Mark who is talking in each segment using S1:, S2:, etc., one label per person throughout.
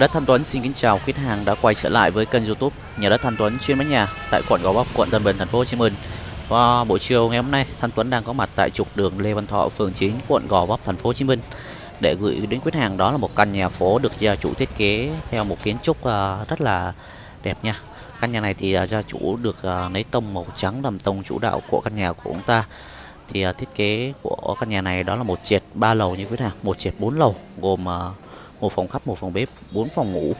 S1: đất Thanh Tuấn xin kính chào quý khách hàng đã quay trở lại với kênh YouTube Nhà đất Thanh Tuấn chuyên bán nhà tại quận Gò Vấp, quận Tân Bình, thành phố Hồ Chí Minh. Và buổi chiều ngày hôm nay, Thanh Tuấn đang có mặt tại trục đường Lê Văn Thọ, phường 9, quận Gò Vấp, thành phố Hồ Chí Minh để gửi đến khách hàng đó là một căn nhà phố được gia chủ thiết kế theo một kiến trúc à, rất là đẹp nha. Căn nhà này thì à, gia chủ được à, lấy tông màu trắng làm tông chủ đạo của căn nhà của chúng ta. Thì thiết kế của căn nhà này đó là một trệt ba lầu như quý hàng, một trệt bốn lầu gồm một phòng khách, một phòng bếp, bốn phòng ngủ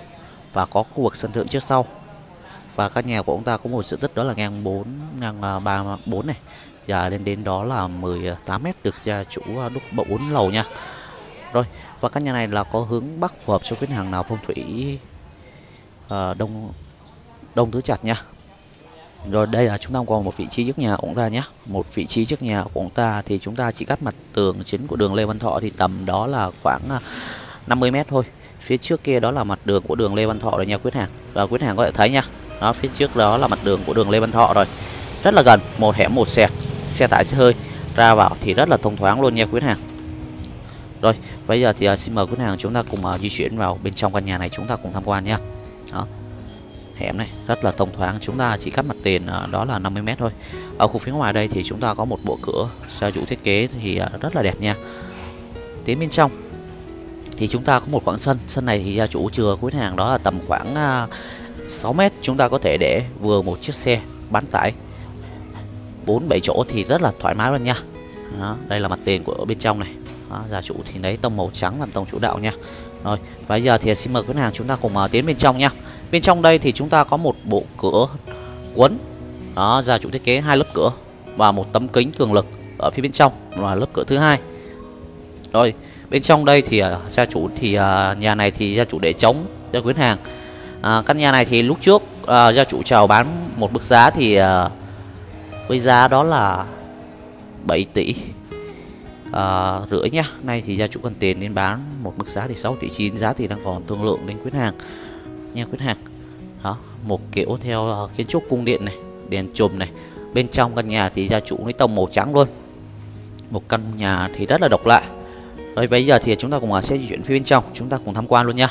S1: và có khu vực sân thượng trước sau. Và căn nhà của ông ta có một diện tích đó là ngang 4 ngang à, 3 4 này và lên đến đó là 18 à, mét được gia chủ à, đúc bộ 4 lầu nha. Rồi, và căn nhà này là có hướng bắc phù hợp cho khách hàng nào phong thủy à, đông đông tứ chặt nha. Rồi đây là chúng ta còn một vị trí trước nhà của ông ta nhé Một vị trí trước nhà của ông ta thì chúng ta chỉ cắt mặt tường chính của đường Lê Văn Thọ thì tầm đó là khoảng 50 mét thôi. Phía trước kia đó là mặt đường của đường Lê Văn Thọ rồi nha quý hàng. Và quý hàng có thể thấy nha. Đó phía trước đó là mặt đường của đường Lê Văn Thọ rồi. Rất là gần một hẻm một xe xe tải xe hơi ra vào thì rất là thông thoáng luôn nha quý hàng. Rồi bây giờ thì uh, xin mời quý hàng chúng ta cùng uh, di chuyển vào bên trong căn nhà này chúng ta cùng tham quan nha. Đó. Hẻm này rất là thông thoáng. Chúng ta chỉ cắt mặt tiền uh, đó là 50 mét thôi. Ở khu phía ngoài đây thì chúng ta có một bộ cửa gia chủ thiết kế thì uh, rất là đẹp nha. Tiến bên trong thì chúng ta có một khoảng sân. Sân này thì gia chủ chừa cuối hàng đó là tầm khoảng à, 6 mét. Chúng ta có thể để vừa một chiếc xe bán tải. 4 7 chỗ thì rất là thoải mái luôn nha. Đó, đây là mặt tiền của bên trong này. Đó, gia chủ thì lấy tông màu trắng làm tông chủ đạo nha. Rồi và giờ thì xin mời khách hàng chúng ta cùng uh, tiến bên trong nha. Bên trong đây thì chúng ta có một bộ cửa quấn. Đó gia chủ thiết kế hai lớp cửa và một tấm kính cường lực ở phía bên trong là lớp cửa thứ hai. Rồi bên trong đây thì uh, gia chủ thì uh, nhà này thì gia chủ để trống cho quyến hàng. À, căn nhà này thì lúc trước uh, gia chủ chào bán một mức giá thì uh, với giá đó là 7 tỷ uh, rưỡi nhá. Nay thì gia chủ cần tiền nên bán một mức giá thì 6 tỷ 9 giá thì đang còn thương lượng đến quyến hàng nha quyến hàng. Đó một kiểu theo uh, kiến trúc cung điện này đèn chùm này. Bên trong căn nhà thì gia chủ lấy tông màu trắng luôn. Một căn nhà thì rất là độc lạ rồi, bây giờ thì chúng ta cùng à, sẽ di chuyển phía bên trong. Chúng ta cùng tham quan luôn nha.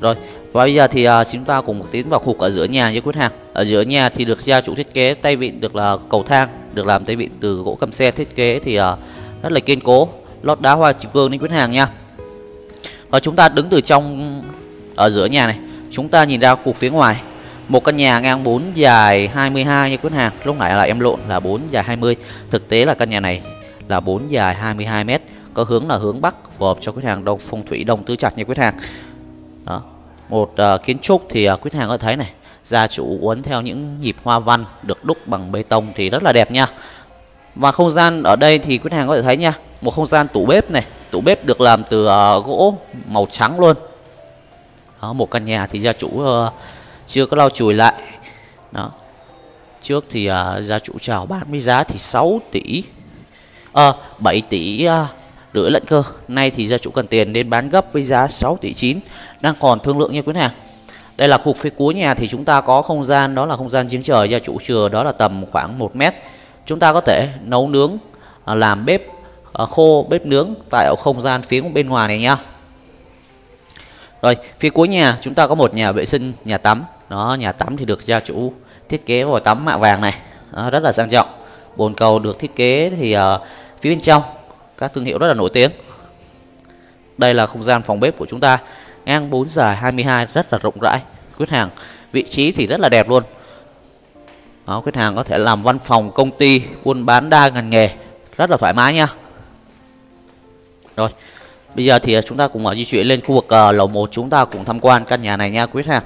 S1: Rồi, và bây giờ thì à, chúng ta cùng tiến vào khu vực ở giữa nhà với quý hàng ở giữa nhà thì được gia chủ thiết kế tay vịn, được là cầu thang, được làm tay vịn từ gỗ cầm xe thiết kế thì à, rất là kiên cố. Lót đá hoa chữ cương đến quý hàng nha. Và chúng ta đứng từ trong ở giữa nhà này, chúng ta nhìn ra khu phía ngoài. Một căn nhà ngang 4 dài 22 như quý hàng lúc nãy là em lộn là 4 dài 20 thực tế là căn nhà này là 4 dài 22 mét có hướng là hướng bắc phù hợp cho quý hàng đông phong thủy đông tứ chặt như quý hàng. Đó. Một uh, kiến trúc thì à, uh, quý hàng có thấy này gia chủ uốn theo những nhịp hoa văn được đúc bằng bê tông thì rất là đẹp nha. Và không gian ở đây thì quý hàng có thể thấy nha một không gian tủ bếp này tủ bếp được làm từ uh, gỗ màu trắng luôn. Đó, một căn nhà thì gia chủ uh, chưa có lau chùi lại. Đó. Trước thì uh, gia chủ chào bán với giá thì 6 tỷ ờ, uh, 7 tỷ uh, rưỡi lận cơ. Nay thì gia chủ cần tiền nên bán gấp với giá 6 tỷ 9 đang còn thương lượng nha quý hàng đây là khu phía cuối nhà thì chúng ta có không gian đó là không gian giếng trời. Gia chủ chừa đó là tầm khoảng 1 mét. Chúng ta có thể nấu nướng à, làm bếp à, khô bếp nướng tại ở không gian phía bên ngoài này nhá rồi phía cuối nhà chúng ta có một nhà vệ sinh nhà tắm. Đó nhà tắm thì được gia chủ thiết kế vòi tắm mạ vàng này. Đó, rất là sang trọng. Bồn cầu được thiết kế thì uh, phía bên trong các thương hiệu rất là nổi tiếng. Đây là không gian phòng bếp của chúng ta ngang 4 dài 22 rất là rộng rãi. Quyết hàng vị trí thì rất là đẹp luôn. Đó, khách hàng có thể làm văn phòng công ty buôn bán đa ngành nghề rất là thoải mái nha. Rồi bây giờ thì chúng ta cùng à, di chuyển lên khu vực uh, lầu 1 chúng ta cùng tham quan căn nhà này nha quý khách hàng.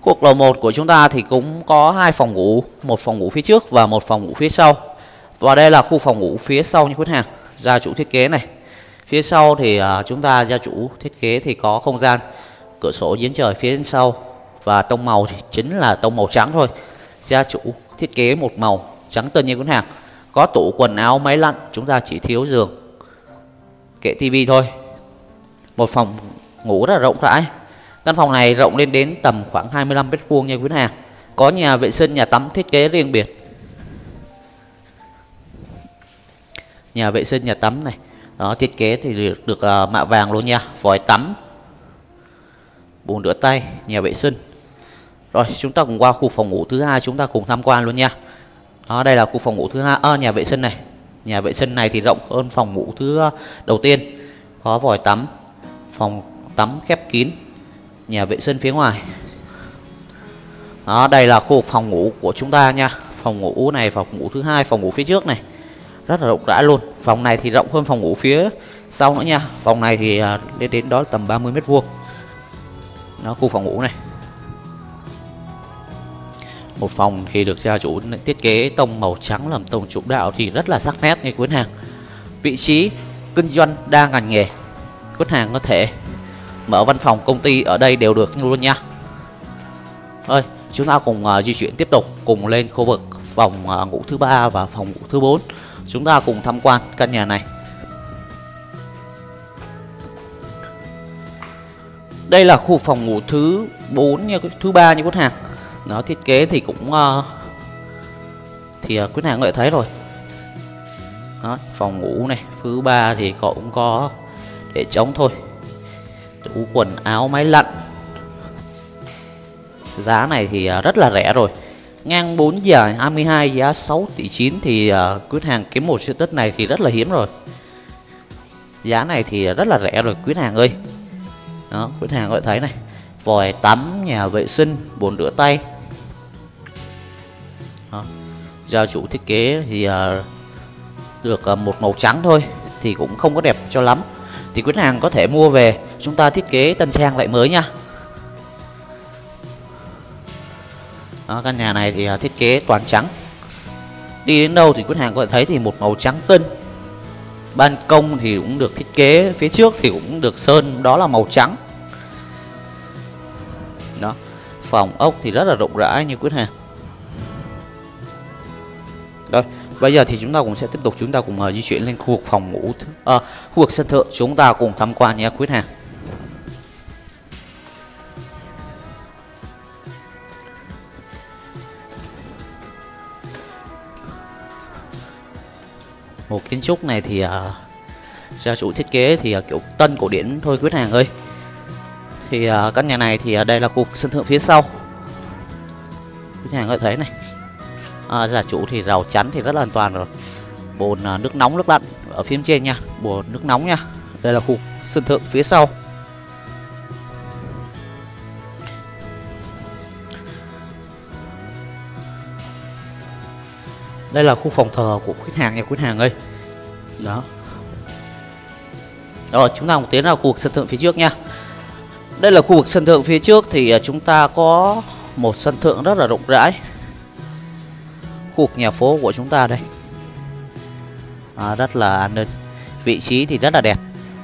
S1: Khu vực lầu 1 của chúng ta thì cũng có hai phòng ngủ một phòng ngủ phía trước và một phòng ngủ phía sau. Và đây là khu phòng ngủ phía sau nha quý khách hàng gia chủ thiết kế này. Phía sau thì uh, chúng ta gia chủ thiết kế thì có không gian cửa sổ giếng trời phía sau và tông màu thì chính là tông màu trắng thôi. Gia chủ thiết kế một màu trắng tân như cuốn hàng. Có tủ quần áo máy lạnh chúng ta chỉ thiếu giường kệ tivi thôi. Một phòng ngủ rất là rộng rãi. Căn phòng này rộng lên đến tầm khoảng 25 mét vuông nha quý hàng. Có nhà vệ sinh nhà tắm thiết kế riêng biệt. Nhà vệ sinh nhà tắm này đó thiết kế thì được, được uh, mạ vàng luôn nha vòi tắm bồn rửa tay nhà vệ sinh rồi chúng ta cùng qua khu phòng ngủ thứ hai chúng ta cùng tham quan luôn nha. Đó đây là khu phòng ngủ thứ hai à, nhà vệ sinh này. Nhà vệ sinh này thì rộng hơn phòng ngủ thứ à, đầu tiên. Có vòi tắm, phòng tắm khép kín, nhà vệ sinh phía ngoài. Đó đây là khu phòng ngủ của chúng ta nha. Phòng ngủ này phòng ngủ thứ hai, phòng ngủ phía trước này. Rất là rộng rãi luôn. Phòng này thì rộng hơn phòng ngủ phía sau nữa nha. Phòng này thì à, lên đến đó tầm 30 mét vuông. nó khu phòng ngủ này một phòng thì được gia chủ thiết kế tông màu trắng làm tông chủ đạo thì rất là sắc nét như cuốn hàng vị trí kinh doanh đa ngành nghề cuốn hàng có thể mở văn phòng công ty ở đây đều được luôn nha ơi chúng ta cùng uh, di chuyển tiếp tục cùng lên khu vực phòng uh, ngủ thứ ba và phòng ngủ thứ bốn chúng ta cùng tham quan căn nhà này. Đây là khu phòng ngủ thứ 4 như thứ ba như khách hàng nó thiết kế thì cũng uh, thì ờ, uh, quý Hàng có thể thấy rồi. Đó, phòng ngủ này thứ ba thì cũng có để trống thôi. Tủ quần áo máy lạnh. Giá này thì uh, rất là rẻ rồi ngang 4 dài 22 giá 6 tỷ 9 thì ờ, uh, quý hàng kiếm một siêu tất này thì rất là hiếm rồi. Giá này thì rất là rẻ rồi quý hàng ơi. Đó quý hàng có thấy này vòi tắm nhà vệ sinh bồn rửa tay. Đó. gia chủ thiết kế thì uh, được uh, một màu trắng thôi thì cũng không có đẹp cho lắm. Thì quý hàng có thể mua về chúng ta thiết kế tân trang lại mới nha. Đó, căn nhà này thì à, thiết kế toàn trắng. Đi đến đâu thì quý hàng có thể thấy thì một màu trắng tinh ban công thì cũng được thiết kế phía trước thì cũng được sơn đó là màu trắng. Đó phòng ốc thì rất là rộng rãi như quý hàng. Rồi bây giờ thì chúng ta cũng sẽ tiếp tục chúng ta cùng uh, di chuyển lên khu vực phòng ngủ à, khu vực sân thượng. Chúng ta cùng tham quan nhé quý hàng. Một kiến trúc này thì ờ, uh, gia chủ thiết kế thì uh, kiểu tân cổ điển thôi quý hàng ơi. Thì uh, căn nhà này thì uh, đây là khu sân thượng phía sau. Quý hàng có thể thấy này. À, uh, giả chủ thì rào chắn thì rất là an toàn rồi. Bồn uh, nước nóng nước lạnh ở phía trên nha. Bồn nước nóng nha. Đây là khu sân thượng phía sau. Đây là khu phòng thờ của khách hàng nhà khách hàng ơi. Đó. Rồi chúng ta cùng tiến vào khu vực sân thượng phía trước nha. Đây là khu vực sân thượng phía trước thì à, chúng ta có một sân thượng rất là rộng rãi. Khu vực nhà phố của chúng ta đây. À, rất là an ninh. Vị trí thì rất là đẹp.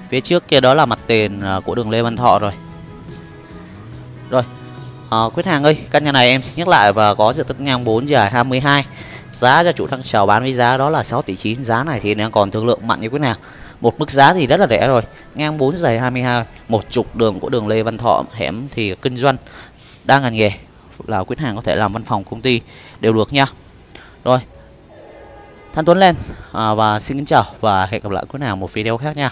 S1: Phía trước kia đó là mặt tiền à, của đường Lê Văn Thọ rồi. Rồi à, Quyết Hàng ơi căn nhà này em xin nhắc lại và có diện tích ngang 4 dài 22 giá cho chủ đang chào bán với giá đó là 6 tỷ 9 giá này thì đang còn thương lượng mạnh như thế nào? Một mức giá thì rất là rẻ rồi. Ngang 4 dài 22 một trục đường của đường Lê Văn Thọ hẻm thì kinh doanh đang ngành nghề. Là Quyết Hàng có thể làm văn phòng công ty đều được nha. Rồi Thanh Tuấn lên. À, và xin kính chào và hẹn gặp lại quý nào một video khác nha.